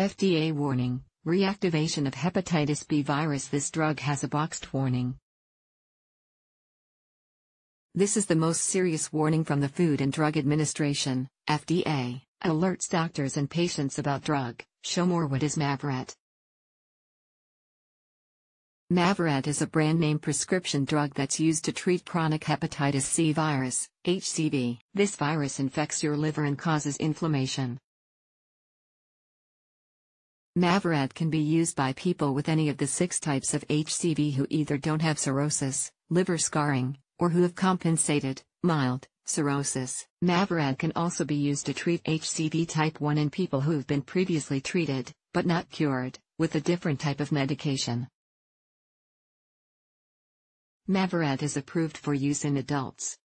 FDA warning Reactivation of hepatitis B virus. This drug has a boxed warning. This is the most serious warning from the Food and Drug Administration, FDA, alerts doctors and patients about drug. Show more what is Mavyret. Mavyret is a brand name prescription drug that's used to treat chronic hepatitis C virus, HCV. This virus infects your liver and causes inflammation. Mavyret can be used by people with any of the six types of HCV who either don't have cirrhosis, liver scarring, or who have compensated, mild, cirrhosis. Mavyret can also be used to treat HCV type 1 in people who have been previously treated, but not cured, with a different type of medication. Mavyret is approved for use in adults.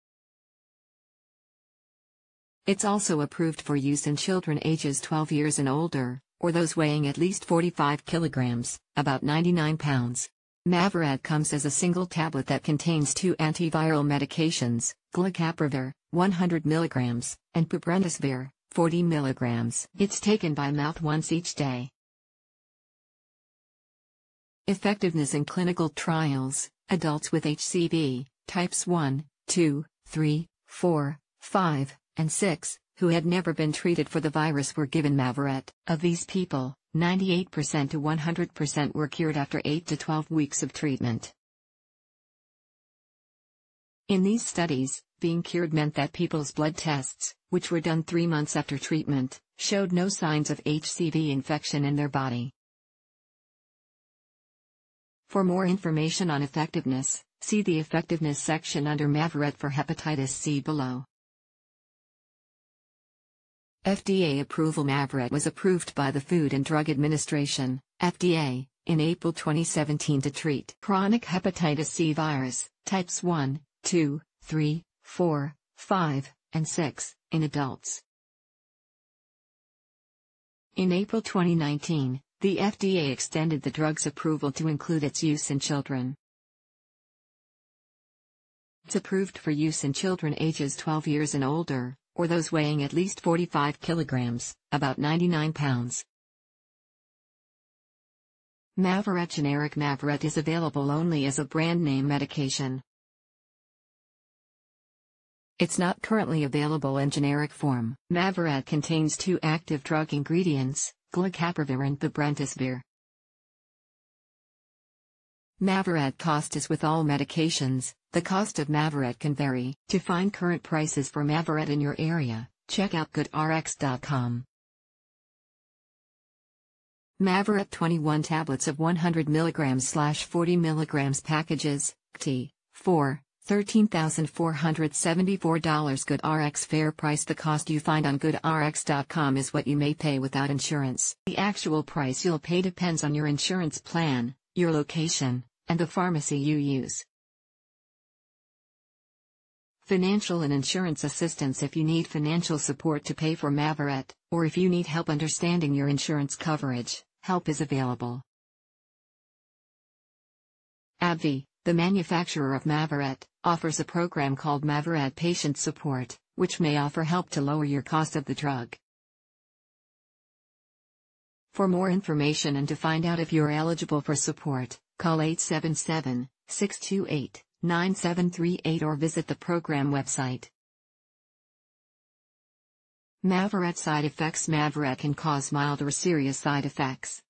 It's also approved for use in children ages 12 years and older, or those weighing at least 45 kilograms, about 99 pounds. Mavyret comes as a single tablet that contains two antiviral medications, glecaprevir, 100 milligrams, and pibrentasvir, 40 milligrams. It's taken by mouth once each day. Effectiveness in clinical trials, adults with HCV, types 1, 2, 3, 4, 5, and 6, who had never been treated for the virus were given Mavyret. Of these people, 98% to 100% were cured after 8 to 12 weeks of treatment. In these studies, being cured meant that people's blood tests, which were done three months after treatment, showed no signs of HCV infection in their body. For more information on effectiveness, see the effectiveness section under Mavyret for hepatitis C below. FDA approval Mavyret was approved by the Food and Drug Administration, FDA, in April 2017 to treat chronic hepatitis C virus, types 1, 2, 3, 4, 5, and 6, in adults. In April 2019, the FDA extended the drug's approval to include its use in children. It's approved for use in children ages 12 years and older, or those weighing at least 45 kilograms, about 99 pounds. Mavyret generic Mavyret is available only as a brand name medication. It's not currently available in generic form. Mavyret contains two active drug ingredients, glecaprevir and pibrentasvir. Mavyret cost is with all medications, the cost of Mavyret can vary. To find current prices for Mavyret in your area, check out goodrx.com. Mavyret 21 tablets of 100 mg slash 40 mg packages, T, 4, $13,474 GoodRx fair price The cost you find on goodrx.com is what you may pay without insurance. The actual price you'll pay depends on your insurance plan, your location, and the pharmacy you use. Financial and insurance assistance If you need financial support to pay for Mavyret, or if you need help understanding your insurance coverage, help is available. AbbVie, the manufacturer of Mavyret, offers a program called Mavyret Patient Support, which may offer help to lower your cost of the drug. For more information and to find out if you're eligible for support, call 877 628 9738 or visit the program website. Mavyret side effects Mavyret can cause mild or serious side effects.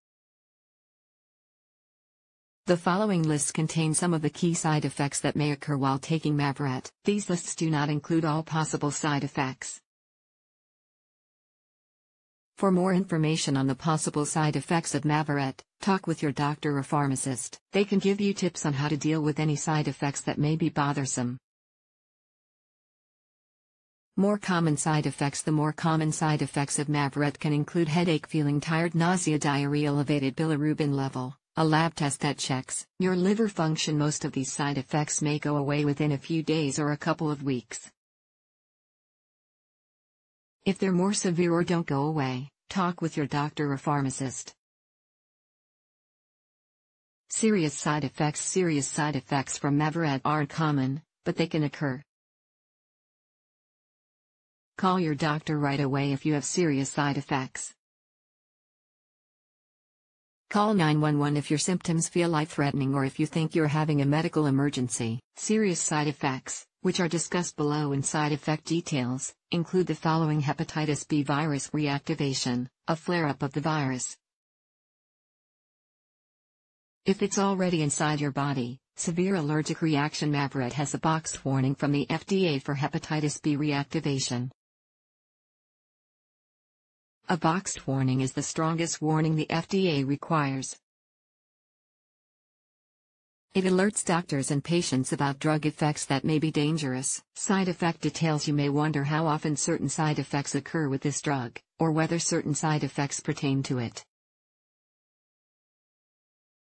The following lists contain some of the key side effects that may occur while taking Mavyret. These lists do not include all possible side effects. For more information on the possible side effects of Mavyret, talk with your doctor or pharmacist. They can give you tips on how to deal with any side effects that may be bothersome. More common side effects The more common side effects of Mavyret can include headache, feeling tired, nausea, diarrhea, elevated bilirubin level, a lab test that checks your liver function. Most of these side effects may go away within a few days or a couple of weeks. If they're more severe or don't go away, talk with your doctor or pharmacist. Serious side effects Serious side effects from Mavyret aren't common, but they can occur. Call your doctor right away if you have serious side effects. Call 911 if your symptoms feel life threatening or if you think you're having a medical emergency. Serious side effects, which are discussed below in side effect details, include the following hepatitis B virus reactivation, a flare up of the virus. If it's already inside your body, severe allergic reaction Mavyret has a boxed warning from the FDA for hepatitis B reactivation. A boxed warning is the strongest warning the FDA requires. It alerts doctors and patients about drug effects that may be dangerous. Side effect details You may wonder how often certain side effects occur with this drug, or whether certain side effects pertain to it.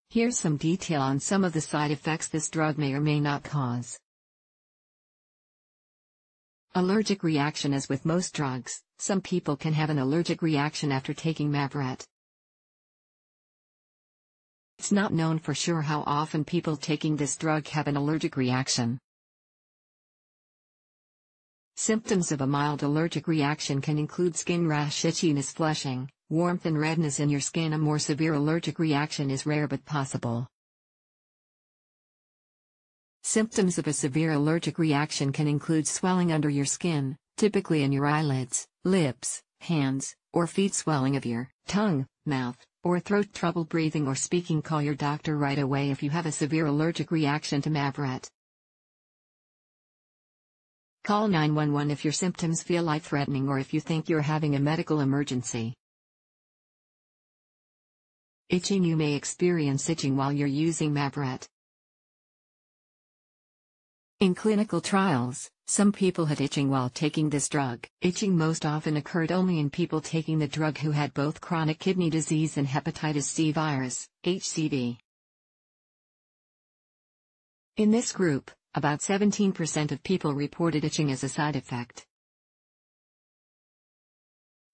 Here's some detail on some of the side effects this drug may or may not cause. Allergic reaction As with most drugs, some people can have an allergic reaction after taking Mavyret. It's not known for sure how often people taking this drug have an allergic reaction. Symptoms of a mild allergic reaction can include skin rash, itchiness, flushing, warmth, and redness in your skin. A more severe allergic reaction is rare but possible. Symptoms of a severe allergic reaction can include swelling under your skin, typically in your eyelids, lips, hands, or feet swelling of your tongue, mouth, or throat trouble breathing or speaking call your doctor right away if you have a severe allergic reaction to Mavyret. Call 911 if your symptoms feel life-threatening or if you think you're having a medical emergency. Itching You may experience itching while you're using Mavyret. In clinical trials, some people had itching while taking this drug. Itching most often occurred only in people taking the drug who had both chronic kidney disease and hepatitis C virus, HCV. In this group, about 17% of people reported itching as a side effect.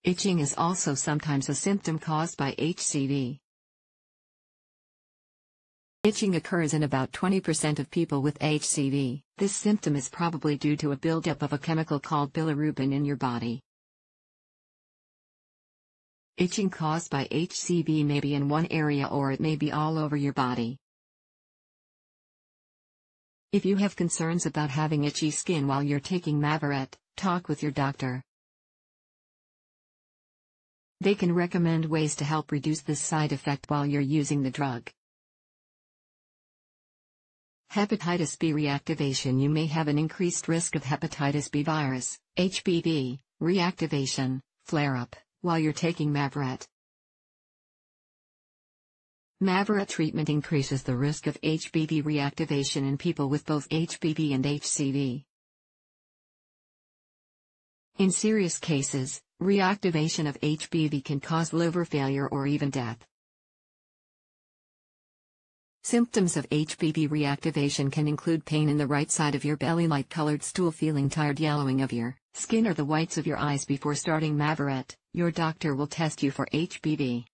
Itching is also sometimes a symptom caused by HCV. Itching occurs in about 20% of people with HCV. This symptom is probably due to a buildup of a chemical called bilirubin in your body. Itching caused by HCV may be in one area or it may be all over your body. If you have concerns about having itchy skin while you're taking Mavyret, talk with your doctor. They can recommend ways to help reduce this side effect while you're using the drug. Hepatitis B reactivation You may have an increased risk of hepatitis B virus, HBV, reactivation, flare-up, while you're taking Mavyret. Mavyret treatment increases the risk of HBV reactivation in people with both HBV and HCV. In serious cases, reactivation of HBV can cause liver failure or even death. Symptoms of HBV reactivation can include pain in the right side of your belly, light colored stool, feeling tired, yellowing of your skin, or the whites of your eyes before starting Mavyret. Your doctor will test you for HBV.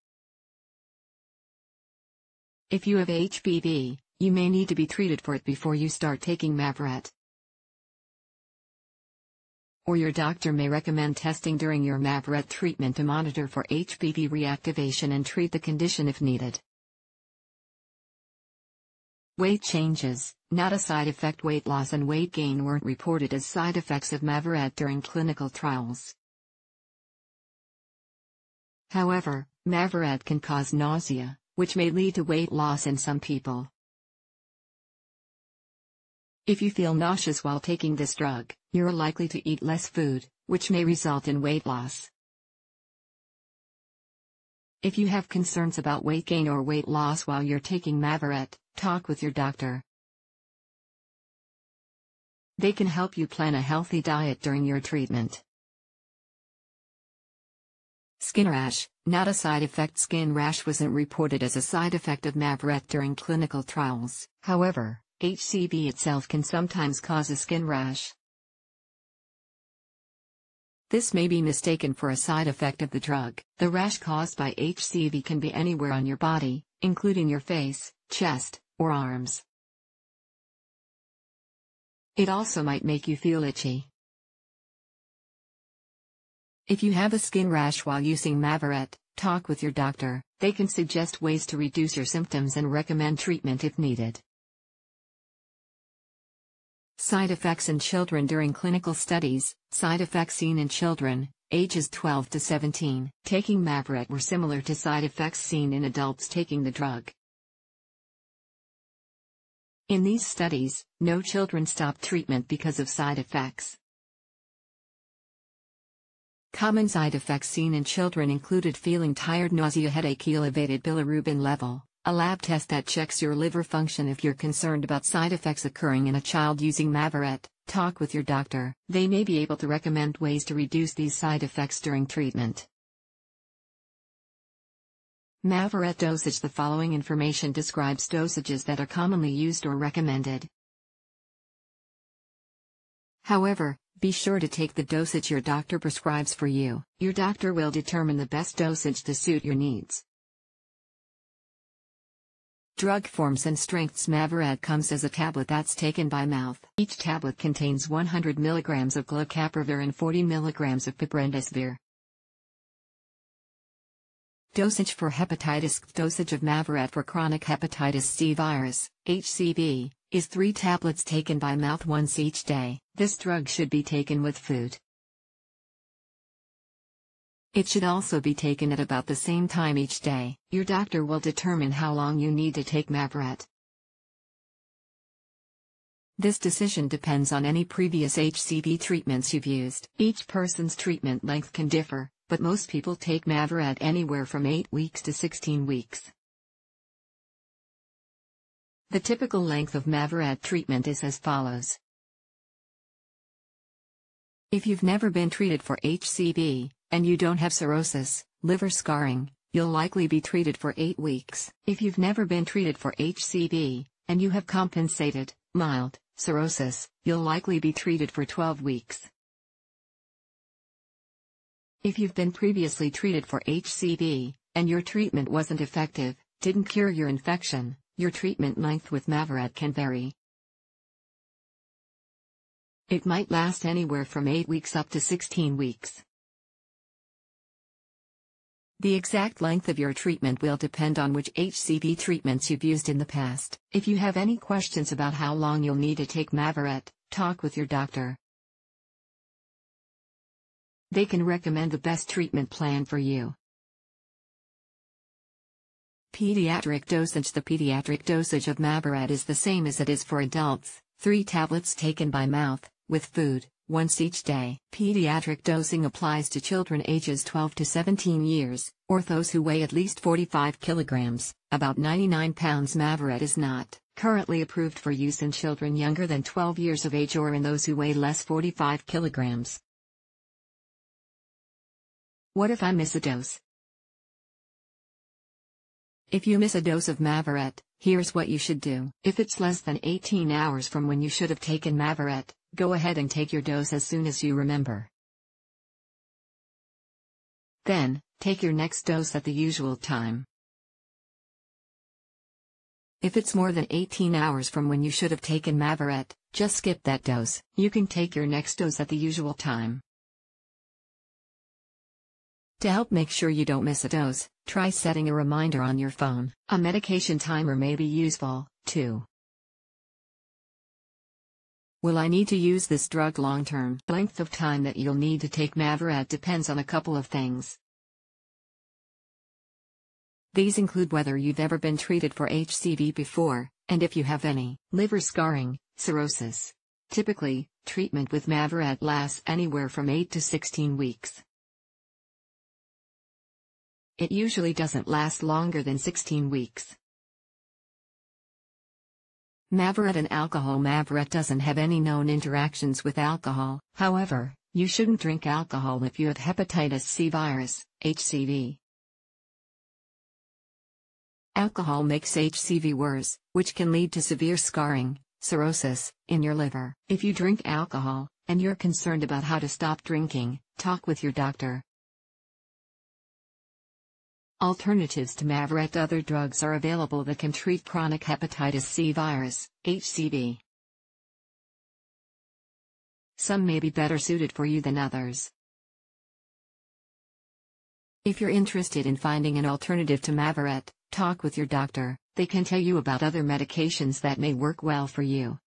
If you have HBV, you may need to be treated for it before you start taking Mavyret. Or your doctor may recommend testing during your Mavyret treatment to monitor for HBV reactivation and treat the condition if needed. Weight changes, not a side effect weight loss and weight gain weren't reported as side effects of Mavyret during clinical trials. However, Mavyret can cause nausea, which may lead to weight loss in some people. If you feel nauseous while taking this drug, you're likely to eat less food, which may result in weight loss. If you have concerns about weight gain or weight loss while you're taking Mavyret, Talk with your doctor. They can help you plan a healthy diet during your treatment. Skin rash, not a side effect. Skin rash wasn't reported as a side effect of Mavyret during clinical trials. However, HCV itself can sometimes cause a skin rash. This may be mistaken for a side effect of the drug. The rash caused by HCV can be anywhere on your body, including your face, chest, or arms. It also might make you feel itchy. If you have a skin rash while using Mavyret, talk with your doctor. They can suggest ways to reduce your symptoms and recommend treatment if needed. Side effects in children during clinical studies, side effects seen in children, ages 12 to 17, taking Mavyret were similar to side effects seen in adults taking the drug. In these studies, no children stopped treatment because of side effects. Common side effects seen in children included feeling tired, nausea, headache, elevated bilirubin level, a lab test that checks your liver function if you're concerned about side effects occurring in a child using Mavyret, talk with your doctor. They may be able to recommend ways to reduce these side effects during treatment. Mavyret dosage The following information describes dosages that are commonly used or recommended. However, be sure to take the dosage your doctor prescribes for you. Your doctor will determine the best dosage to suit your needs. Drug forms and strengths Mavyret comes as a tablet that's taken by mouth. Each tablet contains 100 mg of glecaprevir and 40 mg of pibrentasvir. Dosage for hepatitis Dosage of Mavyret for chronic hepatitis C virus, HCV, is 3 tablets taken by mouth once each day. This drug should be taken with food. It should also be taken at about the same time each day. Your doctor will determine how long you need to take Mavyret. This decision depends on any previous HCV treatments you've used. Each person's treatment length can differ, but most people take Mavyret anywhere from 8 weeks to 16 weeks. The typical length of Mavyret treatment is as follows. If you've never been treated for HCV, and you don't have cirrhosis, liver scarring, you'll likely be treated for 8 weeks. If you've never been treated for HCV, and you have compensated, mild, cirrhosis, you'll likely be treated for 12 weeks. If you've been previously treated for HCV, and your treatment wasn't effective, didn't cure your infection, your treatment length with Mavyret can vary. It might last anywhere from 8 weeks up to 16 weeks. The exact length of your treatment will depend on which HCV treatments you've used in the past. If you have any questions about how long you'll need to take Mavyret, talk with your doctor. They can recommend the best treatment plan for you. Pediatric dosage The pediatric dosage of Mavyret is the same as it is for adults, 3 tablets taken by mouth, with food, once each day. Pediatric dosing applies to children ages 12 to 17 years, or those who weigh at least 45 kilograms, about 99 pounds. Mavyret is not currently approved for use in children younger than 12 years of age or in those who weigh less 45 kilograms. What if I miss a dose? If you miss a dose of Mavyret, here's what you should do. If it's less than 18 hours from when you should have taken Mavyret, Go ahead and take your dose as soon as you remember. Then, take your next dose at the usual time. If it's more than 18 hours from when you should have taken Mavyret, just skip that dose. You can take your next dose at the usual time. To help make sure you don't miss a dose, try setting a reminder on your phone. A medication timer may be useful, too. Will I need to use this drug long term? Length of time that you'll need to take Mavyret depends on a couple of things. These include whether you've ever been treated for HCV before, and if you have any liver scarring, cirrhosis. Typically, treatment with Mavyret lasts anywhere from 8 to 16 weeks. It usually doesn't last longer than 16 weeks. Mavyret and alcohol Mavyret doesn't have any known interactions with alcohol, however, you shouldn't drink alcohol if you have hepatitis C virus, HCV. Alcohol makes HCV worse, which can lead to severe scarring, cirrhosis, in your liver. If you drink alcohol, and you're concerned about how to stop drinking, talk with your doctor. Alternatives to Mavyret Other drugs are available that can treat chronic hepatitis C virus, HCV. Some may be better suited for you than others. If you're interested in finding an alternative to Mavyret, talk with your doctor, they can tell you about other medications that may work well for you.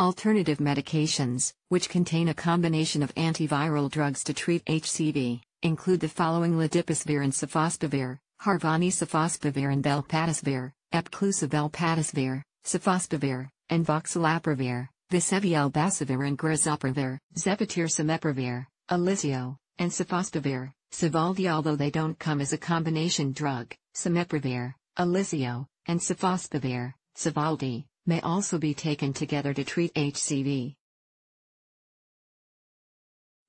Alternative medications, which contain a combination of antiviral drugs to treat HCV, include the following ledipasvir and sofosbuvir, Harvoni sofosbuvir and velpatasvir, Epclusa velpatasvir, sofosbuvir, and voxilaprevir, Vosevi elbasvir and grazoprevir, Zepatier Olysio, and sofosbuvir, Sovaldi although they don't come as a combination drug, Simeprevir, Olysio, and sofosbuvir, Sovaldi, may also be taken together to treat HCV.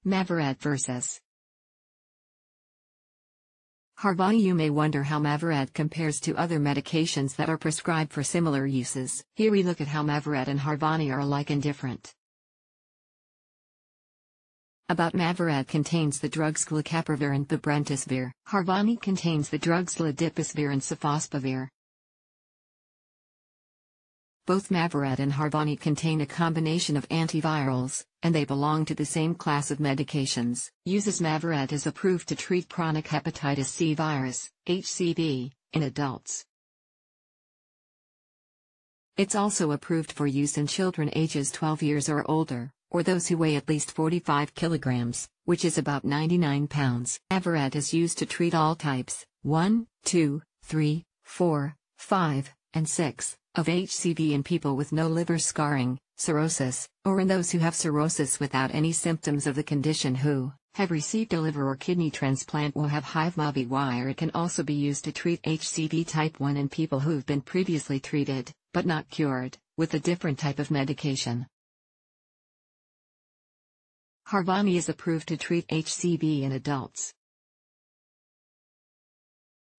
Mavyret versus Harvoni You may wonder how Mavyret compares to other medications that are prescribed for similar uses. Here we look at how Mavyret and Harvoni are alike and different. About Mavyret contains the drugs glecaprevir and pibrentasvir. Harvoni contains the drugs ledipasvir and sofosbuvir. Both Mavyret and Harvoni contain a combination of antivirals, and they belong to the same class of medications. Uses Mavyret is approved to treat chronic hepatitis C virus, HCV, in adults. It's also approved for use in children ages 12 years or older, or those who weigh at least 45 kilograms, which is about 99 pounds. Mavyret is used to treat all types 1, 2, 3, 4, 5, and 6 of HCV in people with no liver scarring, cirrhosis, or in those who have cirrhosis without any symptoms of the condition who have received a liver or kidney transplant will have HIVE-MAVI wire. It can also be used to treat HCV type 1 in people who've been previously treated, but not cured, with a different type of medication. Harvoni is approved to treat HCV in adults.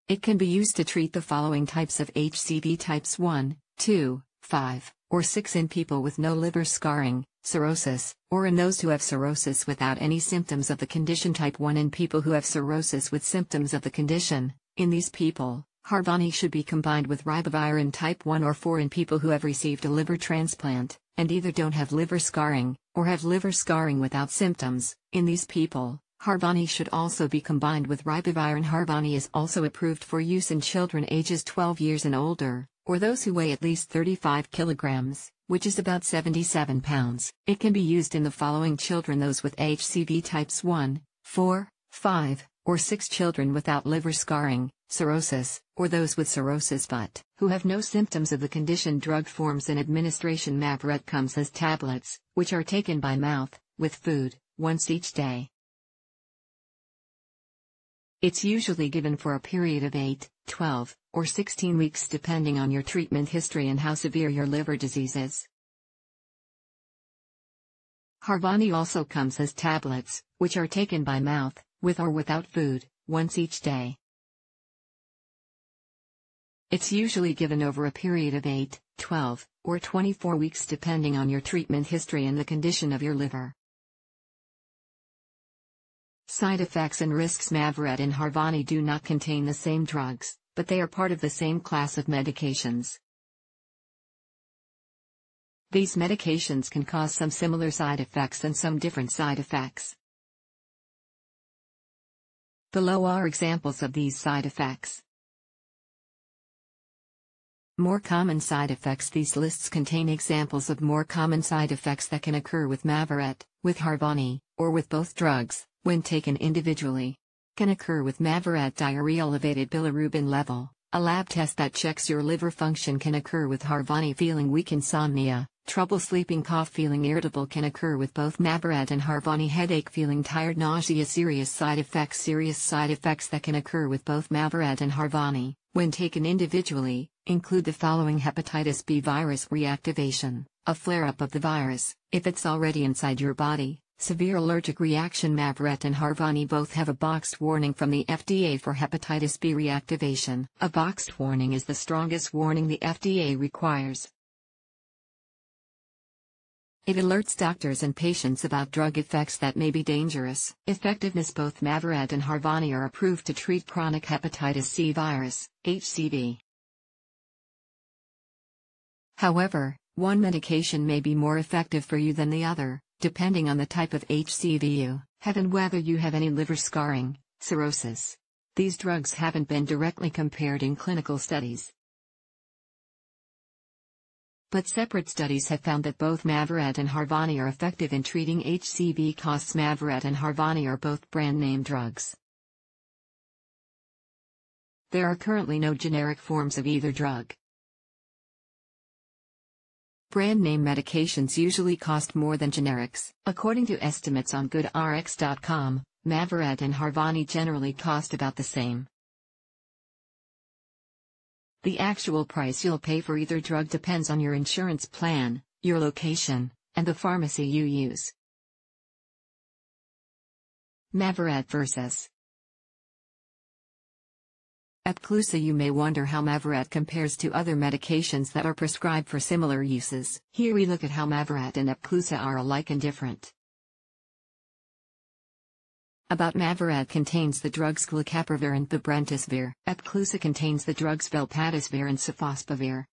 It can be used to treat the following types of HCV types 1, 2, 5, or 6 in people with no liver scarring, cirrhosis, or in those who have cirrhosis without any symptoms of the condition type 1 in people who have cirrhosis with symptoms of the condition. In these people, Harvoni should be combined with ribavirin type 1 or 4 in people who have received a liver transplant, and either don't have liver scarring, or have liver scarring without symptoms. In these people, Harvoni should also be combined with ribavirin. Harvoni is also approved for use in children ages 12 years and older or those who weigh at least 35 kilograms, which is about 77 pounds. It can be used in the following children those with HCV types 1, 4, 5, or 6 children without liver scarring, cirrhosis, or those with cirrhosis but who have no symptoms of the condition drug forms and administration Mavyret comes as tablets, which are taken by mouth, with food, once each day. It's usually given for a period of 8, 12, or 16 weeks depending on your treatment history and how severe your liver disease is. Harvoni also comes as tablets, which are taken by mouth, with or without food, once each day. It's usually given over a period of 8, 12, or 24 weeks depending on your treatment history and the condition of your liver. Side effects and risks Mavyret and Harvoni do not contain the same drugs, but they are part of the same class of medications. These medications can cause some similar side effects and some different side effects. Below are examples of these side effects. More common side effects These lists contain examples of more common side effects that can occur with Mavyret, with Harvoni, or with both drugs when taken individually. Can occur with Mavyret diarrhea elevated bilirubin level. A lab test that checks your liver function can occur with Harvoni feeling weak insomnia, trouble sleeping cough feeling irritable can occur with both Mavyret and Harvoni headache feeling tired nausea serious side effects serious side effects that can occur with both Mavyret and Harvoni, when taken individually, include the following hepatitis B virus reactivation, a flare-up of the virus, if it's already inside your body, Severe allergic reaction Mavyret and Harvoni both have a boxed warning from the FDA for hepatitis B reactivation. A boxed warning is the strongest warning the FDA requires. It alerts doctors and patients about drug effects that may be dangerous. Effectiveness Both Mavyret and Harvoni are approved to treat chronic hepatitis C virus, HCV. However, one medication may be more effective for you than the other. Depending on the type of HCV you have and whether you have any liver scarring, cirrhosis. These drugs haven't been directly compared in clinical studies. But separate studies have found that both Mavyret and Harvoni are effective in treating HCV costs Mavyret and Harvoni are both brand name drugs. There are currently no generic forms of either drug. Brand name medications usually cost more than generics. According to estimates on GoodRx.com, Mavyret and Harvoni generally cost about the same. The actual price you'll pay for either drug depends on your insurance plan, your location, and the pharmacy you use. Mavyret versus Epclusa You may wonder how Mavyret compares to other medications that are prescribed for similar uses. Here we look at how Mavyret and Epclusa are alike and different. About Mavyret contains the drugs glecaprevir and pibrentasvir. Epclusa contains the drugs velpatasvir and sofosbuvir.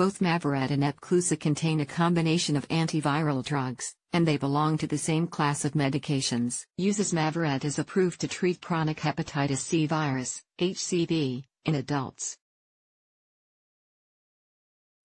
Both Mavyret and Epclusa contain a combination of antiviral drugs, and they belong to the same class of medications. Uses Mavyret is approved to treat chronic hepatitis C virus, HCV, in adults.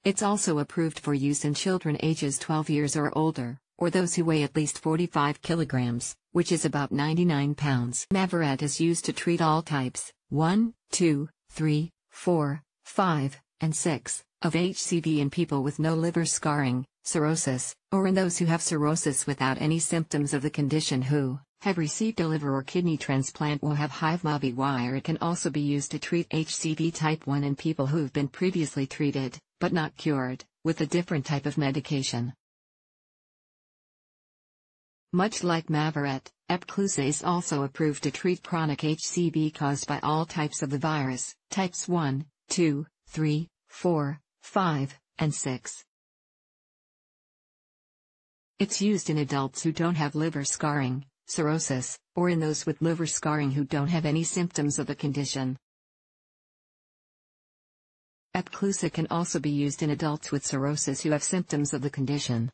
It's also approved for use in children ages 12 years or older or those who weigh at least 45 kilograms, which is about 99 pounds. Mavyret is used to treat all types 1, 2, 3, 4, 5, and 6 of HCV in people with no liver scarring, cirrhosis, or in those who have cirrhosis without any symptoms of the condition who have received a liver or kidney transplant will have HIVE-MAVY-WIRE. It can also be used to treat HCV type 1 in people who've been previously treated, but not cured, with a different type of medication. Much like Mavyret, Epclusa is also approved to treat chronic HCV caused by all types of the virus, types 1, 2, 3, 4, 5, and 6. It's used in adults who don't have liver scarring, cirrhosis, or in those with liver scarring who don't have any symptoms of the condition. Epclusa can also be used in adults with cirrhosis who have symptoms of the condition.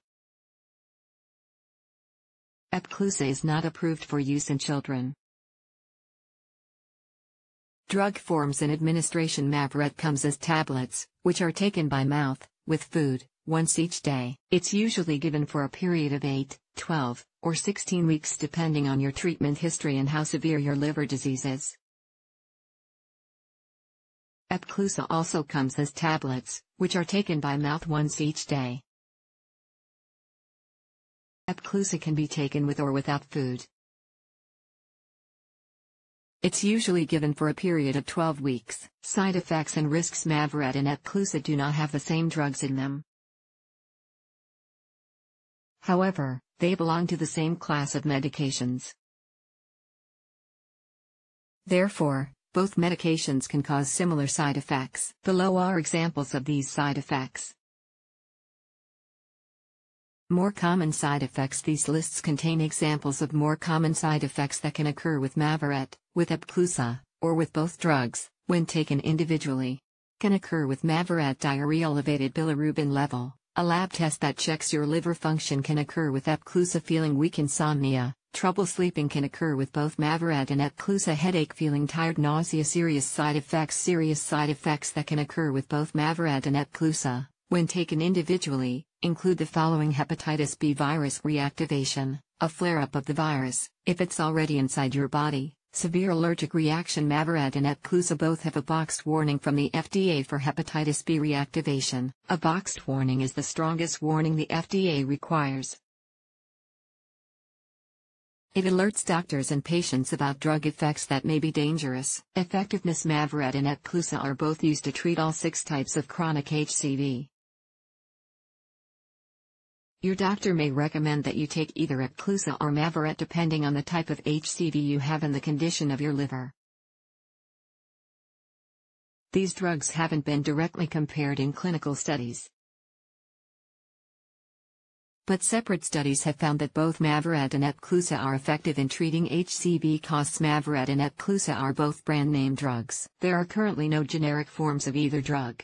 Epclusa is not approved for use in children. Drug forms and administration Mavyret comes as tablets, which are taken by mouth, with food, once each day. It's usually given for a period of 8, 12, or 16 weeks depending on your treatment history and how severe your liver disease is. Epclusa also comes as tablets, which are taken by mouth once each day. Epclusa can be taken with or without food. It's usually given for a period of 12 weeks. Side effects and risks Mavyret and Epclusa do not have the same drugs in them. However, they belong to the same class of medications. Therefore, both medications can cause similar side effects. Below are examples of these side effects. More common side effects These lists contain examples of more common side effects that can occur with Mavyret, with Epclusa, or with both drugs, when taken individually. Can occur with Mavyret diarrhea elevated bilirubin level, a lab test that checks your liver function can occur with Epclusa feeling weak insomnia, trouble sleeping can occur with both Mavyret and Epclusa. Headache feeling tired nausea serious side effects serious side effects that can occur with both Mavyret and Epclusa, when taken individually, include the following hepatitis B virus reactivation, a flare-up of the virus, if it's already inside your body, severe allergic reaction Mavyret and Epclusa both have a boxed warning from the FDA for hepatitis B reactivation. A boxed warning is the strongest warning the FDA requires. It alerts doctors and patients about drug effects that may be dangerous. Effectiveness Mavyret and Epclusa are both used to treat all six types of chronic HCV. Your doctor may recommend that you take either Epclusa or Mavyret depending on the type of HCV you have and the condition of your liver. These drugs haven't been directly compared in clinical studies. But separate studies have found that both Mavyret and Epclusa are effective in treating HCV costs Mavyret and Epclusa are both brand name drugs. There are currently no generic forms of either drug.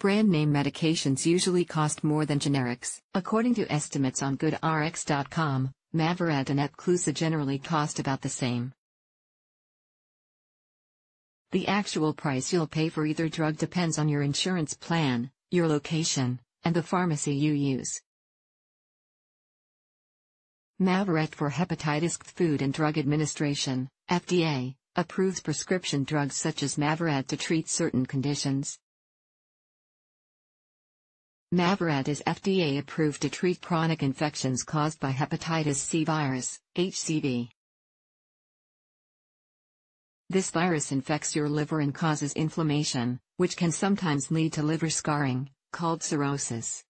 Brand name medications usually cost more than generics. According to estimates on GoodRx.com, Mavyret and Epclusa generally cost about the same. The actual price you'll pay for either drug depends on your insurance plan, your location, and the pharmacy you use. Mavyret for Hepatitis Food and Drug Administration, FDA, approves prescription drugs such as Mavyret to treat certain conditions. Mavyret is FDA approved to treat chronic infections caused by hepatitis C virus, HCV. This virus infects your liver and causes inflammation, which can sometimes lead to liver scarring, called cirrhosis.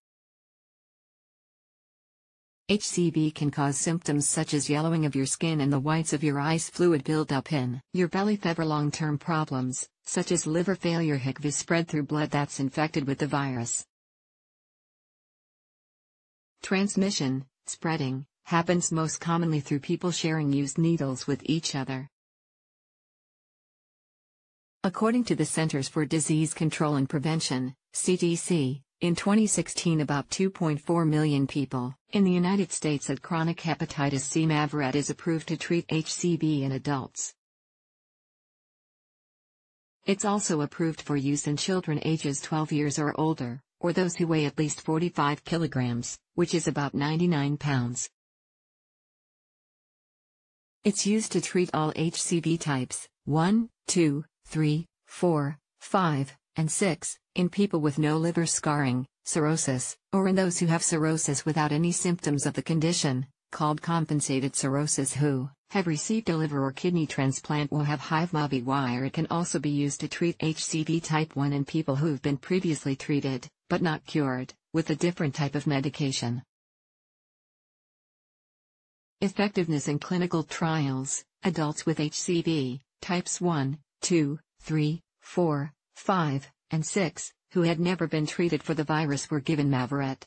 HCV can cause symptoms such as yellowing of your skin and the whites of your eyes fluid buildup in your belly fever long-term problems, such as liver failure HCV spread through blood that's infected with the virus. Transmission, spreading, happens most commonly through people sharing used needles with each other. According to the Centers for Disease Control and Prevention, CDC, in 2016 about 2.4 million people in the United States had chronic hepatitis C. Mavyret is approved to treat HCV in adults. It's also approved for use in children ages 12 years or older, or those who weigh at least 45 kilograms, which is about 99 pounds. It's used to treat all HCV types 1, 2, 3, 4, 5, and 6, in people with no liver scarring, cirrhosis, or in those who have cirrhosis without any symptoms of the condition, called compensated cirrhosis who have received a liver or kidney transplant will have hive or it can also be used to treat HCV type 1 in people who've been previously treated, but not cured, with a different type of medication. Effectiveness in clinical trials, adults with HCV, types 1, 2, 3, 4, 5, and 6, who had never been treated for the virus were given Mavyret.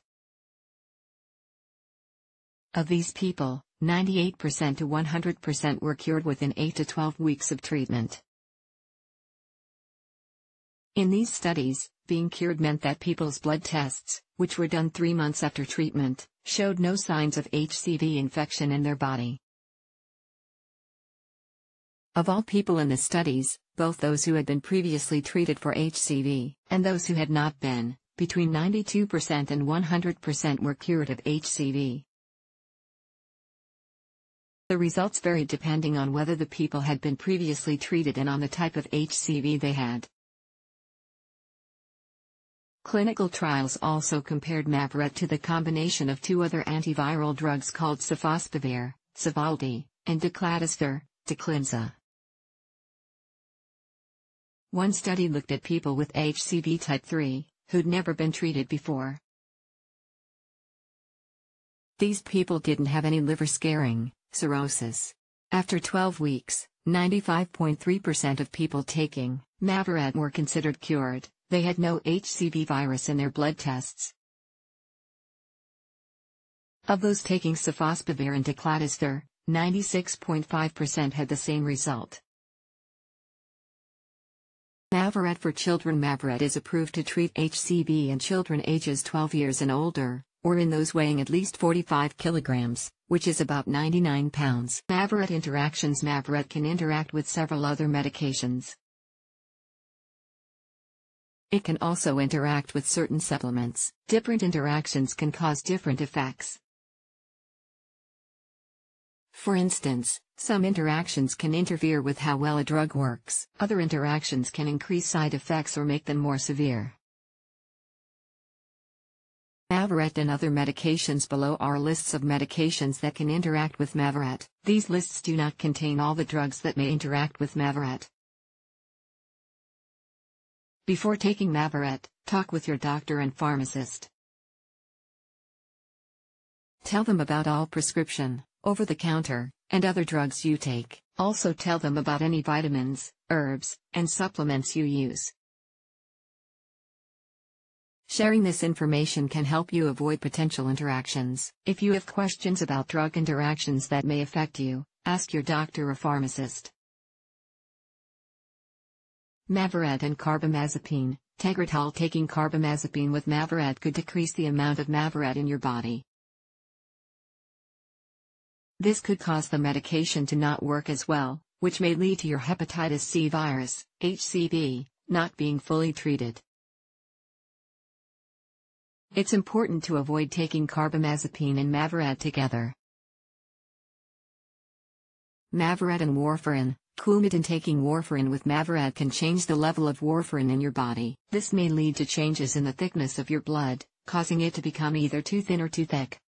Of these people, 98% to 100% were cured within 8 to 12 weeks of treatment. In these studies, being cured meant that people's blood tests, which were done three months after treatment, showed no signs of HCV infection in their body. Of all people in the studies, both those who had been previously treated for HCV and those who had not been, between 92% and 100% were cured of HCV. The results varied depending on whether the people had been previously treated and on the type of HCV they had. Clinical trials also compared Mavyret to the combination of two other antiviral drugs called sofosbuvir, Sovaldi, and daclatasvir, Daklinza. One study looked at people with HCV type 3, who'd never been treated before. These people didn't have any liver scarring, cirrhosis. After 12 weeks, 95.3% of people taking Mavyret were considered cured, they had no HCV virus in their blood tests. Of those taking sofosbuvir and daclatasvir, 96.5% had the same result. Mavyret for children Mavyret is approved to treat HCV in children ages 12 years and older, or in those weighing at least 45 kilograms, which is about 99 pounds. Mavyret interactions Mavyret can interact with several other medications. It can also interact with certain supplements. Different interactions can cause different effects. For instance, some interactions can interfere with how well a drug works. Other interactions can increase side effects or make them more severe. Mavyret and other medications below are lists of medications that can interact with Mavyret. These lists do not contain all the drugs that may interact with Mavyret. Before taking Mavyret, talk with your doctor and pharmacist. Tell them about all prescription, over the counter, and other drugs you take. Also tell them about any vitamins, herbs, and supplements you use. Sharing this information can help you avoid potential interactions. If you have questions about drug interactions that may affect you, ask your doctor or pharmacist. Mavyret and carbamazepine, Tegretol taking carbamazepine with Mavyret could decrease the amount of Mavyret in your body. This could cause the medication to not work as well, which may lead to your hepatitis C virus, HCV, not being fully treated. It's important to avoid taking carbamazepine and Mavyret together. Mavyret and warfarin. Coumadin taking warfarin with Mavyret can change the level of warfarin in your body. This may lead to changes in the thickness of your blood, causing it to become either too thin or too thick.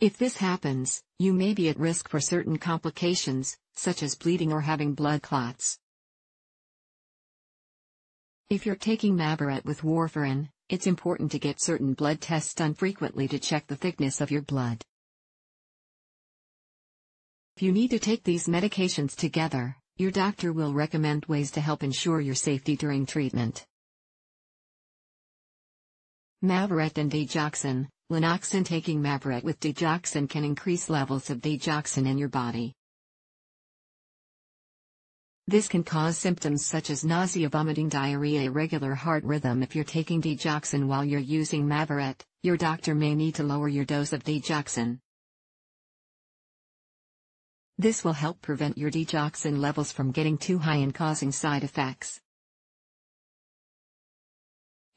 If this happens, you may be at risk for certain complications, such as bleeding or having blood clots. If you're taking Mavyret with warfarin, it's important to get certain blood tests done frequently to check the thickness of your blood. If you need to take these medications together, your doctor will recommend ways to help ensure your safety during treatment. Mavyret and digoxin, Lanoxin taking Mavyret with digoxin can increase levels of digoxin in your body. This can cause symptoms such as nausea, vomiting, diarrhea, irregular heart rhythm. If you're taking digoxin while you're using Mavyret, your doctor may need to lower your dose of digoxin. This will help prevent your digoxin levels from getting too high and causing side effects.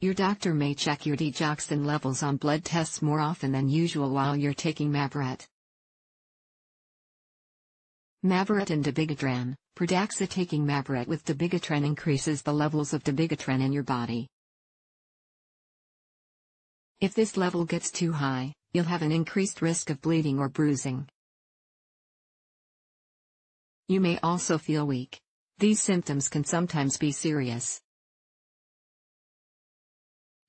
Your doctor may check your digoxin levels on blood tests more often than usual while you're taking Mavyret. Mavyret and dabigatran, Pradaxa taking Mavyret with dabigatran increases the levels of dabigatran in your body. If this level gets too high, you'll have an increased risk of bleeding or bruising. You may also feel weak. These symptoms can sometimes be serious.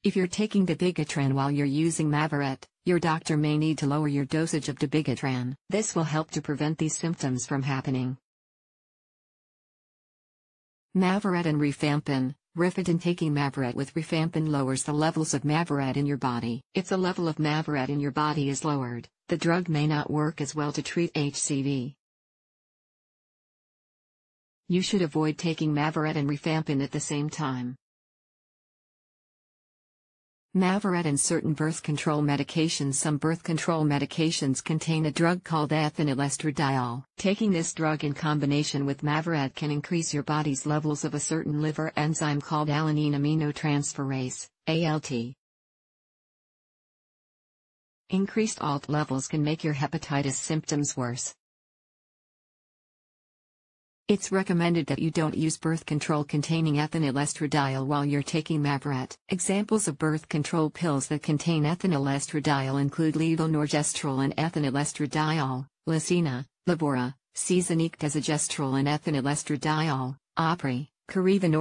If you're taking dabigatran while you're using Mavyret, your doctor may need to lower your dosage of dabigatran. This will help to prevent these symptoms from happening. Mavyret and rifampin. Rifampin taking Mavyret with rifampin lowers the levels of Mavyret in your body. If the level of Mavyret in your body is lowered, the drug may not work as well to treat HCV. You should avoid taking Mavyret and rifampin at the same time. Mavyret and certain birth control medications Some birth control medications contain a drug called ethinylestradiol. Taking this drug in combination with Mavyret can increase your body's levels of a certain liver enzyme called alanine aminotransferase, ALT. Increased ALT levels can make your hepatitis symptoms worse. It's recommended that you don't use birth control containing ethinylestradiol while you're taking Mavyret. Examples of birth control pills that contain ethinylestradiol include levonorgestrel and ethinylestradiol, Lessina, Levora, Seasonique desogestrel and ethinylestradiol, Apri, Carivin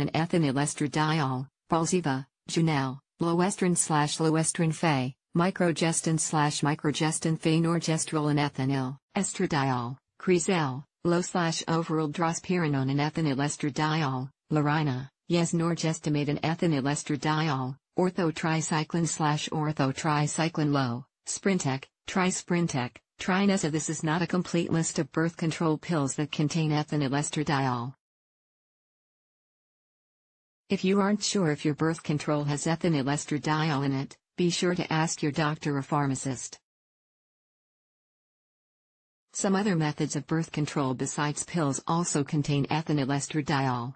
and ethinylestradiol, Balziva, Junel, Loestrin slash Loestrin Fe, Microgestin slash Microgestin Fe Norgestrel and ethinyl, estradiol, Cryselle, low slash overall drospirenone and ethinylestradiol, Loryna, Yesnorgestimate and ethinylestradiol, Ortho Tri-Cyclen slash Ortho Tri-Cyclen low, Sprintec, Tri-Sprintec, TriNessa This is not a complete list of birth control pills that contain ethinylestradiol. If you aren't sure if your birth control has ethinylestradiol in it, be sure to ask your doctor or pharmacist. Some other methods of birth control besides pills also contain ethinylestradiol.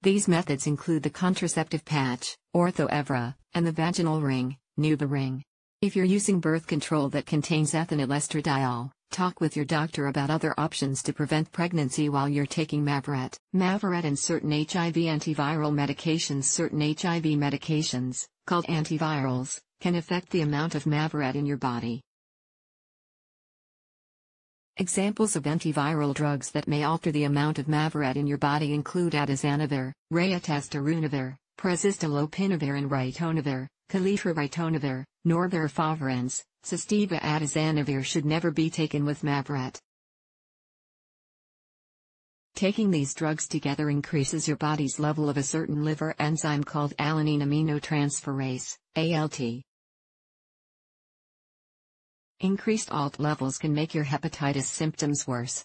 These methods include the contraceptive patch, Ortho-Evra, and the vaginal ring, NuvaRing. If you're using birth control that contains ethinylestradiol, talk with your doctor about other options to prevent pregnancy while you're taking Mavyret. Mavyret and certain HIV antiviral medications Certain HIV medications, called antivirals, can affect the amount of Mavyret in your body. Examples of antiviral drugs that may alter the amount of Mavyret in your body include atazanavir, rituximab, Prezista lopinavir and ritonavir, kaletra norvir efavirenz, Sustiva atazanavir should never be taken with Mavyret. Taking these drugs together increases your body's level of a certain liver enzyme called alanine aminotransferase, ALT. Increased ALT levels can make your hepatitis symptoms worse.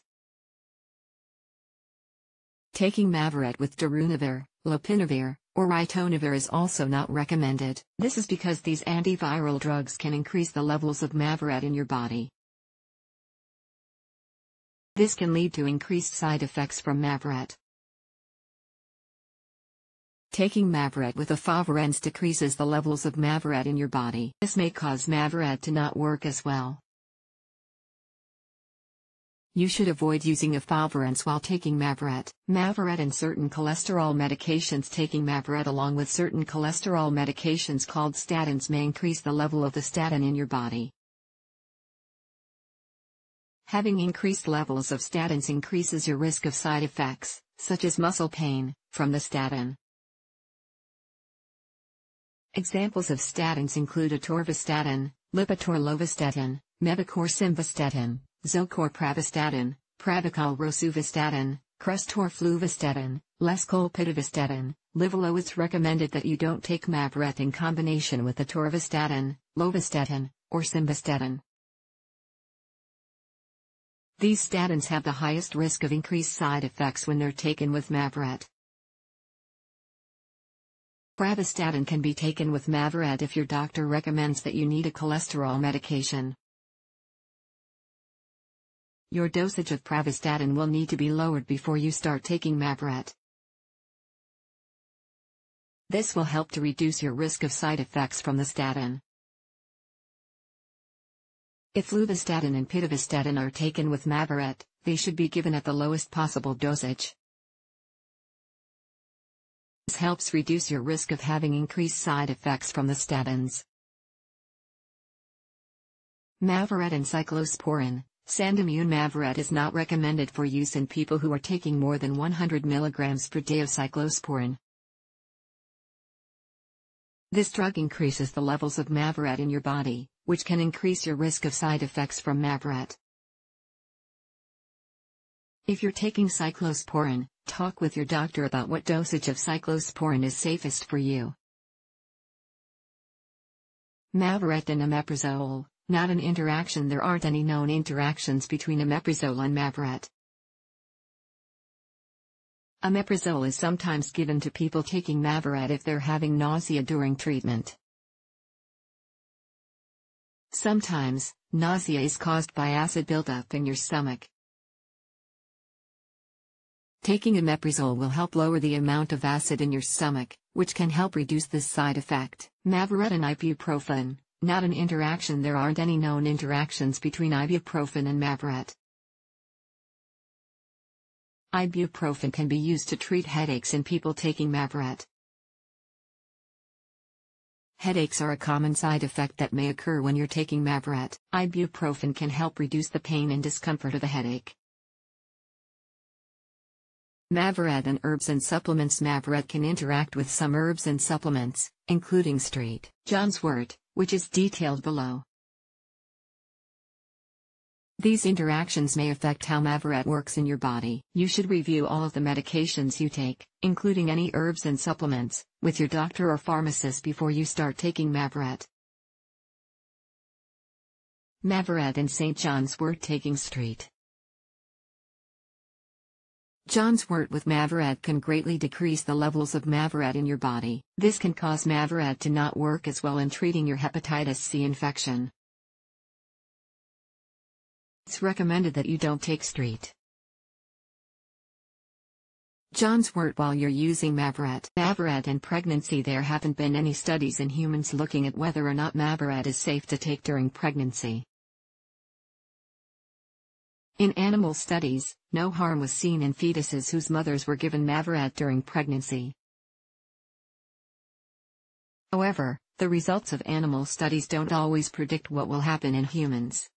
Taking Mavyret with darunavir, lopinavir, or ritonavir is also not recommended. This is because these antiviral drugs can increase the levels of Mavyret in your body. This can lead to increased side effects from Mavyret. Taking Mavyret with a efavirenz decreases the levels of Mavyret in your body. This may cause Mavyret to not work as well. You should avoid using a efavirenz while taking Mavyret. Mavyret and certain cholesterol medications Taking Mavyret along with certain cholesterol medications called statins may increase the level of the statin in your body. Having increased levels of statins increases your risk of side effects, such as muscle pain, from the statin. Examples of statins include atorvastatin, Lipitor lovastatin, Mevacor simvastatin, Zocor pravastatin, Pravachol rosuvastatin, Crestor fluvastatin, Lescol pitavastatin, Livalo It's recommended that you don't take Mavyret in combination with atorvastatin, lovastatin, or simvastatin. These statins have the highest risk of increased side effects when they're taken with Mavyret. Pravastatin can be taken with Mavyret if your doctor recommends that you need a cholesterol medication. Your dosage of pravastatin will need to be lowered before you start taking Mavyret. This will help to reduce your risk of side effects from the statin. If fluvastatin and pitavastatin are taken with Mavyret, they should be given at the lowest possible dosage. This helps reduce your risk of having increased side effects from the statins. Mavyret and cyclosporin, Sandimmune Mavyret is not recommended for use in people who are taking more than 100 mg per day of cyclosporin. This drug increases the levels of Mavyret in your body, which can increase your risk of side effects from Mavyret. If you're taking cyclosporin, talk with your doctor about what dosage of cyclosporin is safest for you. Mavyret and omeprazole, not an interaction There aren't any known interactions between omeprazole and Mavyret. Omeprazole is sometimes given to people taking Mavyret if they're having nausea during treatment. Sometimes, nausea is caused by acid buildup in your stomach. Taking omeprazole will help lower the amount of acid in your stomach, which can help reduce this side effect. Mavyret and ibuprofen, not an interaction There aren't any known interactions between ibuprofen and Mavyret. Ibuprofen can be used to treat headaches in people taking Mavyret. Headaches are a common side effect that may occur when you're taking Mavyret. Ibuprofen can help reduce the pain and discomfort of a headache. Mavyret and herbs and supplements Mavyret can interact with some herbs and supplements, including St. John's wort, which is detailed below. These interactions may affect how Mavyret works in your body. You should review all of the medications you take, including any herbs and supplements, with your doctor or pharmacist before you start taking Mavyret. Mavyret and St. John's wort taking St. John's wort with Mavyret can greatly decrease the levels of Mavyret in your body. This can cause Mavyret to not work as well in treating your hepatitis C infection. It's recommended that you don't take street John's wort while you're using Mavyret. Mavyret and pregnancy There haven't been any studies in humans looking at whether or not Mavyret is safe to take during pregnancy. In animal studies, no harm was seen in fetuses whose mothers were given Mavyret during pregnancy. However, the results of animal studies don't always predict what will happen in humans.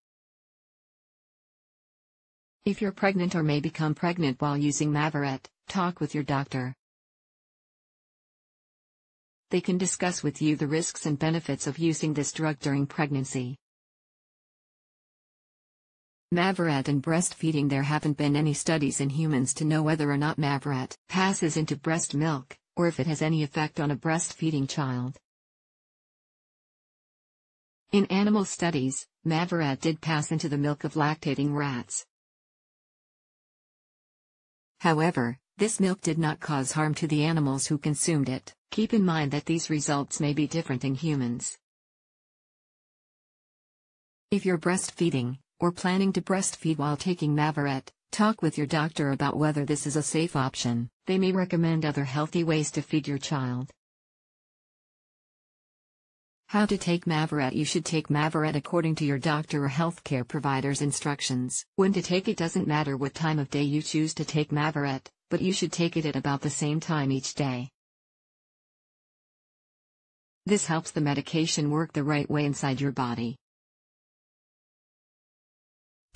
If you're pregnant or may become pregnant while using Mavyret, talk with your doctor. They can discuss with you the risks and benefits of using this drug during pregnancy. Mavyret and breastfeeding There haven't been any studies in humans to know whether or not Mavyret passes into breast milk, or if it has any effect on a breastfeeding child. In animal studies, Mavyret did pass into the milk of lactating rats. However, This milk did not cause harm to the animals who consumed it. Keep in mind that these results may be different in humans. If you're breastfeeding, or planning to breastfeed while taking Mavyret, talk with your doctor about whether this is a safe option. They may recommend other healthy ways to feed your child. How to take Mavyret You should take Mavyret according to your doctor or healthcare provider's instructions. When to take it doesn't matter what time of day you choose to take Mavyret, but you should take it at about the same time each day. This helps the medication work the right way inside your body.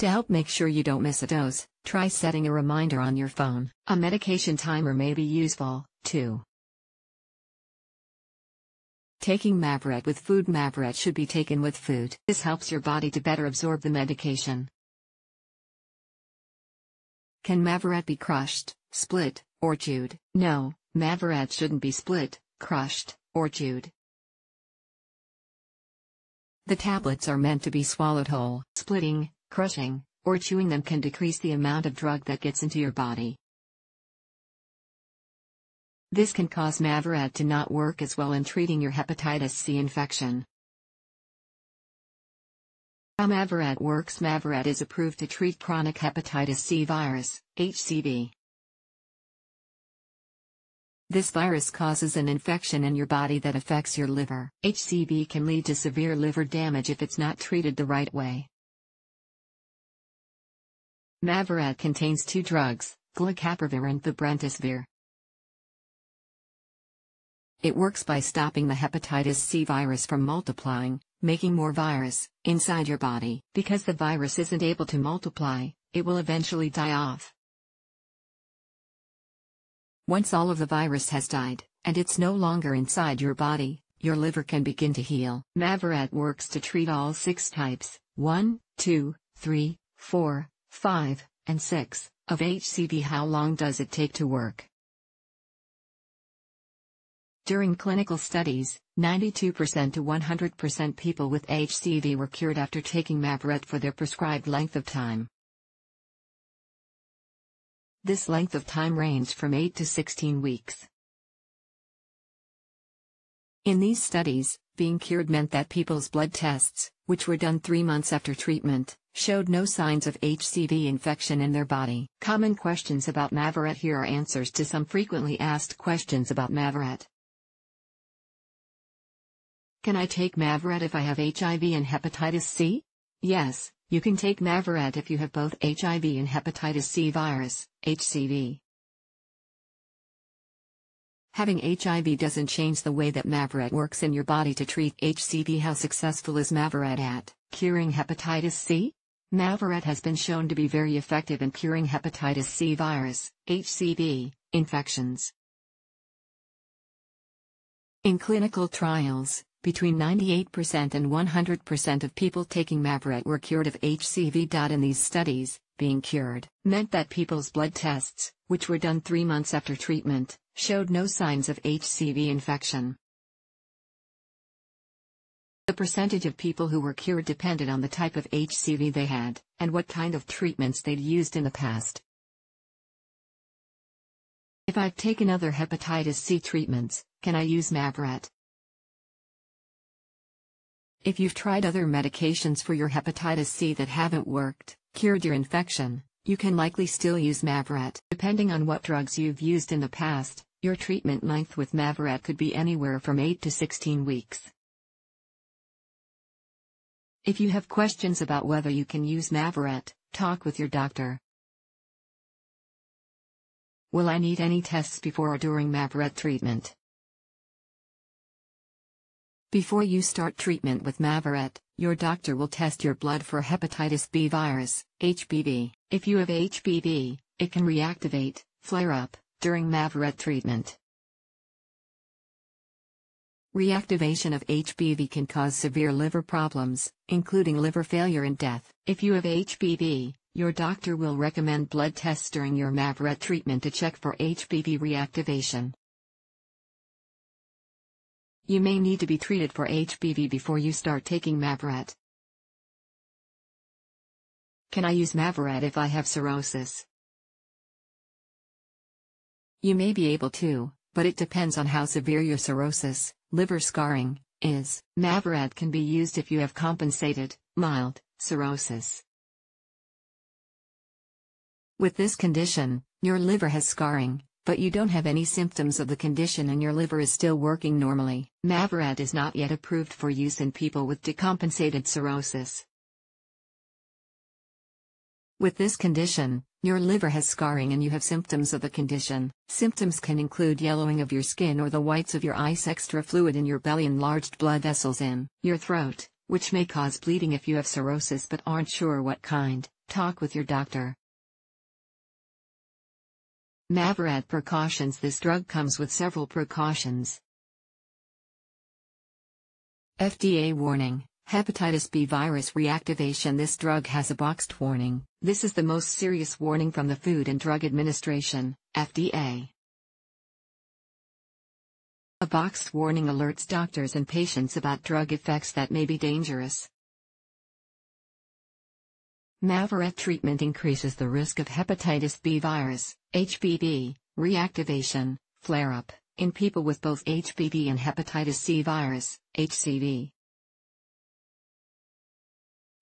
To help make sure you don't miss a dose, try setting a reminder on your phone. A medication timer may be useful, too. Taking Mavyret with food Mavyret should be taken with food. This helps your body to better absorb the medication. Can Mavyret be crushed, split, or chewed? No, Mavyret shouldn't be split, crushed, or chewed. The tablets are meant to be swallowed whole. Splitting, crushing, or chewing them can decrease the amount of drug that gets into your body. This can cause Mavyret to not work as well in treating your hepatitis C infection. How Mavyret works Mavyret is approved to treat chronic hepatitis C virus, HCV. This virus causes an infection in your body that affects your liver. HCV can lead to severe liver damage if it's not treated the right way. Mavyret contains two drugs, glecaprevir and pibrentasvir. It works by stopping the hepatitis C virus from multiplying, making more virus, inside your body. Because the virus isn't able to multiply, it will eventually die off. Once all of the virus has died, and it's no longer inside your body, your liver can begin to heal. Mavyret works to treat all six types 1, 2, 3, 4, 5, and 6 of HCV. How long does it take to work? During clinical studies, 92% to 100% people with HCV were cured after taking Mavyret for their prescribed length of time. This length of time ranged from 8 to 16 weeks. In these studies, being cured meant that people's blood tests, which were done three months after treatment, showed no signs of HCV infection in their body. Common questions about Mavyret Here are answers to some frequently asked questions about Mavyret. Can I take Mavyret if I have HIV and hepatitis C? Yes, you can take Mavyret if you have both HIV and hepatitis C virus, HCV. Having HIV doesn't change the way that Mavyret works in your body to treat HCV. How successful is Mavyret at curing hepatitis C? Mavyret has been shown to be very effective in curing hepatitis C virus, HCV, infections. In clinical trials, between 98% and 100% of people taking Mavyret were cured of HCV. In these studies, being cured meant that people's blood tests, which were done three months after treatment, showed no signs of HCV infection. The percentage of people who were cured depended on the type of HCV they had, and what kind of treatments they'd used in the past. If I've taken other hepatitis C treatments, can I use Mavyret? If you've tried other medications for your hepatitis C that haven't worked, cured your infection, you can likely still use Mavyret. Depending on what drugs you've used in the past, your treatment length with Mavyret could be anywhere from 8 to 16 weeks. If you have questions about whether you can use Mavyret, talk with your doctor. Will I need any tests before or during Mavyret treatment? Before you start treatment with Mavyret, your doctor will test your blood for hepatitis B virus, HBV. If you have HBV, it can reactivate, flare up, during Mavyret treatment. Reactivation of HBV can cause severe liver problems, including liver failure and death. If you have HBV, your doctor will recommend blood tests during your Mavyret treatment to check for HBV reactivation. You may need to be treated for HBV before you start taking Mavyret. Can I use Mavyret if I have cirrhosis? You may be able to, but it depends on how severe your cirrhosis, liver scarring, is. Mavyret can be used if you have compensated, mild, cirrhosis. With this condition, your liver has scarring, but you don't have any symptoms of the condition and your liver is still working normally. Mavyret is not yet approved for use in people with decompensated cirrhosis. With this condition, your liver has scarring and you have symptoms of the condition. Symptoms can include yellowing of your skin or the whites of your eyes, extra fluid in your belly, enlarged blood vessels in your throat, which may cause bleeding if you have cirrhosis but aren't sure what kind. Talk with your doctor. Mavyret precautions This drug comes with several precautions. FDA warning Hepatitis B virus reactivation This drug has a boxed warning. This is the most serious warning from the Food and Drug Administration, FDA. A boxed warning alerts doctors and patients about drug effects that may be dangerous. Mavyret treatment increases the risk of hepatitis B virus, HBV, reactivation, flare-up, in people with both HBV and hepatitis C virus, HCV.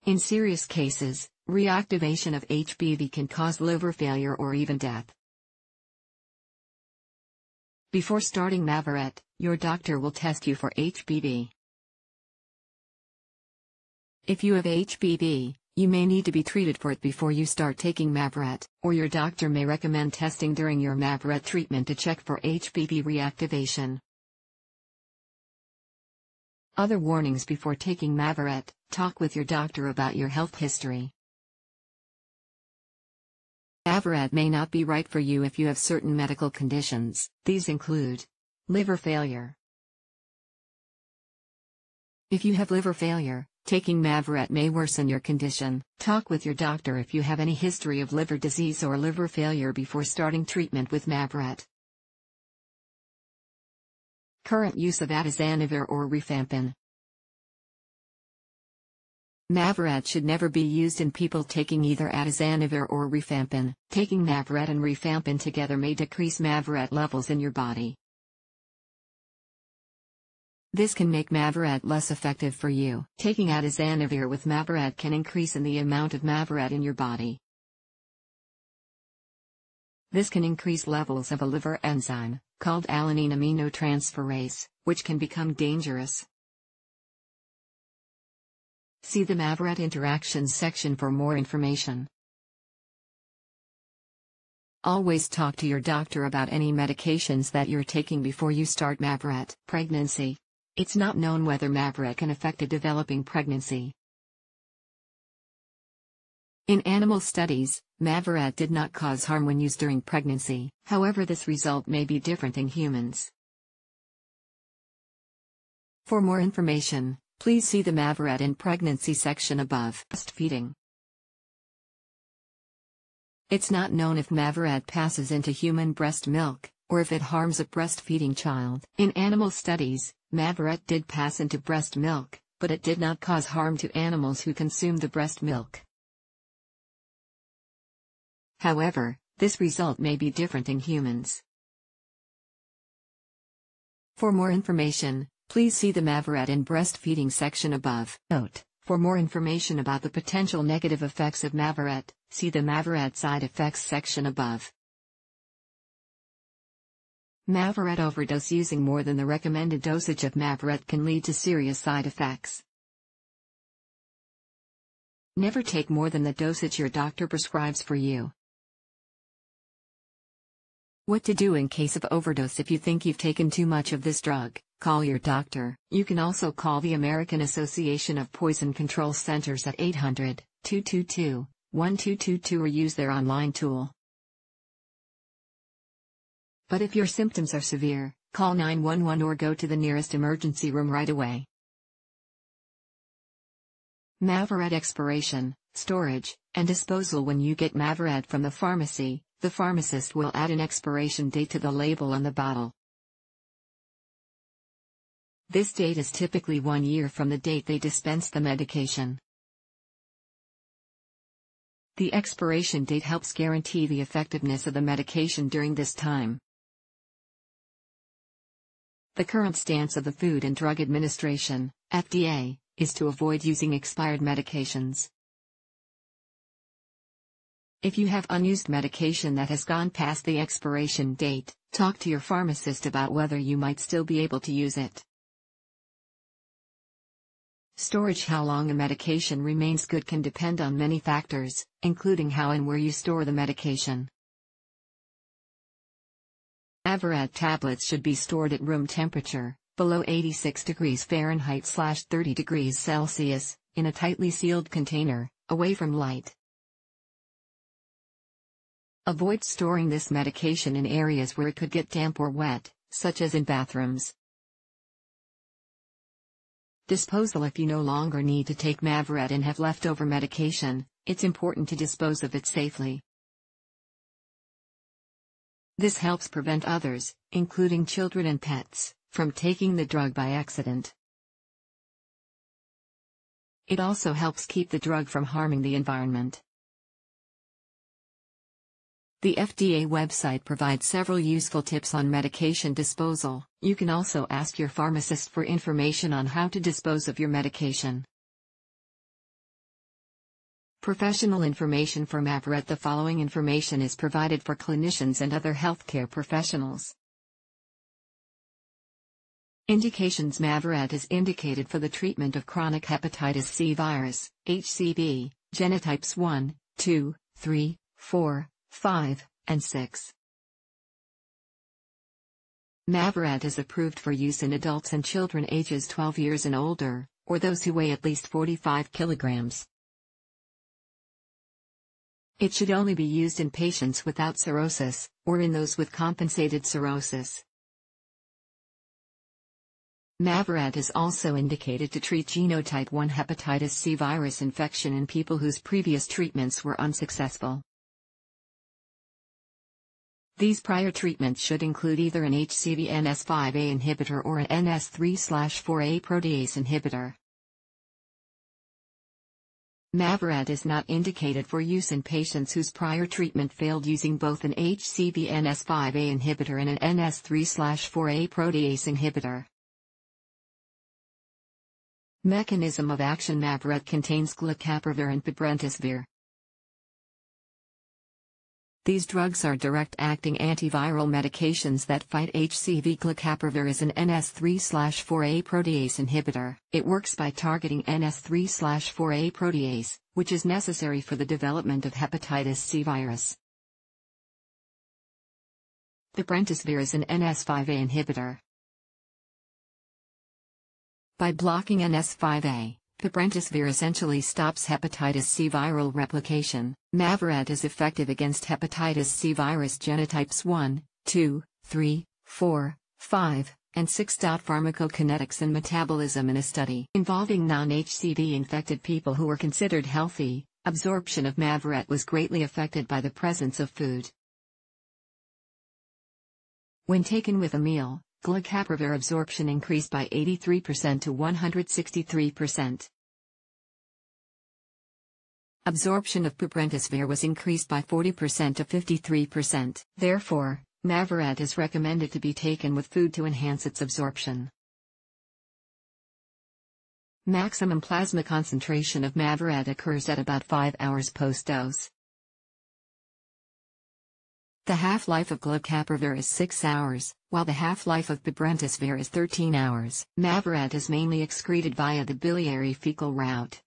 In serious cases, reactivation of HBV can cause liver failure or even death. Before starting Mavyret, your doctor will test you for HBV. If you have HBV, you may need to be treated for it before you start taking Mavyret, or your doctor may recommend testing during your Mavyret treatment to check for HBV reactivation. Other warnings before taking Mavyret, talk with your doctor about your health history. Mavyret may not be right for you if you have certain medical conditions. These include liver failure. If you have liver failure, taking Mavyret may worsen your condition. Talk with your doctor if you have any history of liver disease or liver failure before starting treatment with Mavyret. Current use of atazanavir or rifampin. Mavyret should never be used in people taking either atazanavir or rifampin. Taking Mavyret and rifampin together may decrease Mavyret levels in your body. This can make Mavyret less effective for you. Taking atazanavir with Mavyret can increase in the amount of Mavyret in your body. This can increase levels of a liver enzyme, called alanine aminotransferase, which can become dangerous. See the Mavyret interactions section for more information. Always talk to your doctor about any medications that you're taking before you start Mavyret. Pregnancy. It's not known whether Mavyret can affect a developing pregnancy. In animal studies, Mavyret did not cause harm when used during pregnancy, however this result may be different in humans. For more information, please see the Mavyret in pregnancy section above. Breastfeeding It's not known if Mavyret passes into human breast milk, or if it harms a breastfeeding child. In animal studies, Mavyret did pass into breast milk, but it did not cause harm to animals who consumed the breast milk. However, this result may be different in humans. For more information, please see the Mavyret and breastfeeding section above. Note, for more information about the potential negative effects of Mavyret, see the Mavyret side effects section above. Mavyret overdose using more than the recommended dosage of Mavyret can lead to serious side effects. Never take more than the dosage your doctor prescribes for you. What to do in case of overdose if you think you've taken too much of this drug, call your doctor. You can also call the American Association of Poison Control Centers at 800 222 1222 or use their online tool. But if your symptoms are severe, call 911 or go to the nearest emergency room right away. Mavyret expiration, storage, and disposal When you get Mavyret from the pharmacy, the pharmacist will add an expiration date to the label on the bottle. This date is typically one year from the date they dispense the medication. The expiration date helps guarantee the effectiveness of the medication during this time. The current stance of the Food and Drug Administration, FDA, is to avoid using expired medications. If you have unused medication that has gone past the expiration date, talk to your pharmacist about whether you might still be able to use it. Storage How long a medication remains good can depend on many factors, including how and where you store the medication. Mavyret tablets should be stored at room temperature, below 86 degrees Fahrenheit 30 degrees Celsius, in a tightly sealed container, away from light. Avoid storing this medication in areas where it could get damp or wet, such as in bathrooms. Disposal If you no longer need to take Mavyret and have leftover medication, it's important to dispose of it safely. This helps prevent others, including children and pets, from taking the drug by accident. It also helps keep the drug from harming the environment. The FDA website provides several useful tips on medication disposal. You can also ask your pharmacist for information on how to dispose of your medication. Professional information for Mavyret The following information is provided for clinicians and other healthcare professionals. Indications Mavyret is indicated for the treatment of chronic hepatitis C virus, HCV, genotypes 1, 2, 3, 4, 5, and 6. Mavyret is approved for use in adults and children ages 12 years and older, or those who weigh at least 45 kilograms. It should only be used in patients without cirrhosis, or in those with compensated cirrhosis. Mavyret is also indicated to treat genotype 1 hepatitis C virus infection in people whose previous treatments were unsuccessful. These prior treatments should include either an HCV NS5A inhibitor or an NS3-4A protease inhibitor. Mavyret is not indicated for use in patients whose prior treatment failed using both an HCV NS5A inhibitor and an NS3-4A protease inhibitor. Mechanism of action Mavyret contains glecaprevir and pibrentasvir. These drugs are direct-acting antiviral medications that fight HCV. Glecaprevir is an NS3-4A protease inhibitor. It works by targeting NS3-4A protease, which is necessary for the development of hepatitis C virus. Pibrentasvir is an NS5A inhibitor. By blocking NS5A, Pibrentasvir essentially stops hepatitis C viral replication. Mavyret is effective against hepatitis C virus genotypes 1, 2, 3, 4, 5, and 6. Pharmacokinetics and metabolism In a study involving non HCV infected people who were considered healthy, absorption of Mavyret was greatly affected by the presence of food. When taken with a meal, glecaprevir absorption increased by 83% to 163%. Absorption of pibrentasvir was increased by 40% to 53%. Therefore, Mavyret is recommended to be taken with food to enhance its absorption. Maximum plasma concentration of Mavyret occurs at about 5 hours post-dose. The half-life of glecaprevir is 6 hours, while the half-life of pibrentasvir is 13 hours. Mavyret is mainly excreted via the biliary fecal route.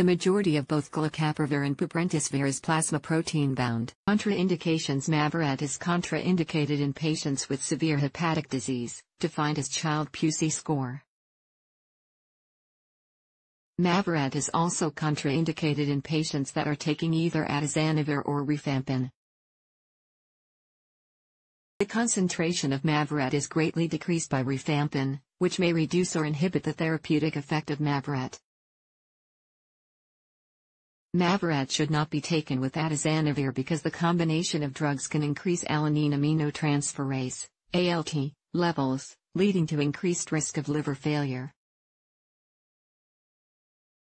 The majority of both glecaprevir and pibrentasvir is plasma protein bound. Contraindications Mavyret is contraindicated in patients with severe hepatic disease, defined as Child-Pugh score. Mavyret is also contraindicated in patients that are taking either atazanavir or rifampin. The concentration of Mavyret is greatly decreased by rifampin, which may reduce or inhibit the therapeutic effect of Mavyret. Mavyret should not be taken with atazanavir because the combination of drugs can increase alanine aminotransferase ALT, levels, leading to increased risk of liver failure.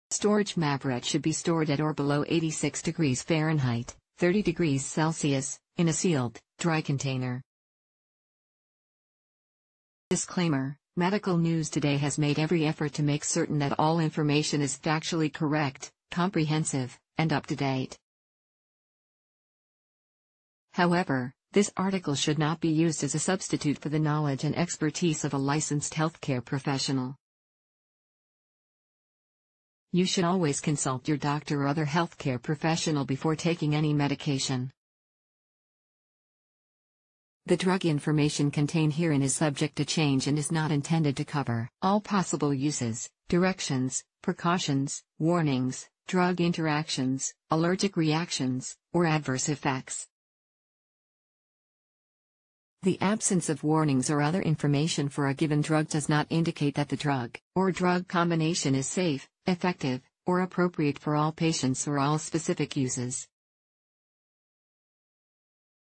Storage Mavyret should be stored at or below 86 degrees Fahrenheit, 30 degrees Celsius, in a sealed, dry container. Disclaimer Medical news today has made every effort to make certain that all information is factually correct, comprehensive, and up to date. However, this article should not be used as a substitute for the knowledge and expertise of a licensed healthcare professional. You should always consult your doctor or other healthcare professional before taking any medication. The drug information contained herein is subject to change and is not intended to cover all possible uses, directions, precautions, warnings, drug interactions, allergic reactions, or adverse effects. The absence of warnings or other information for a given drug does not indicate that the drug or drug combination is safe, effective, or appropriate for all patients or all specific uses.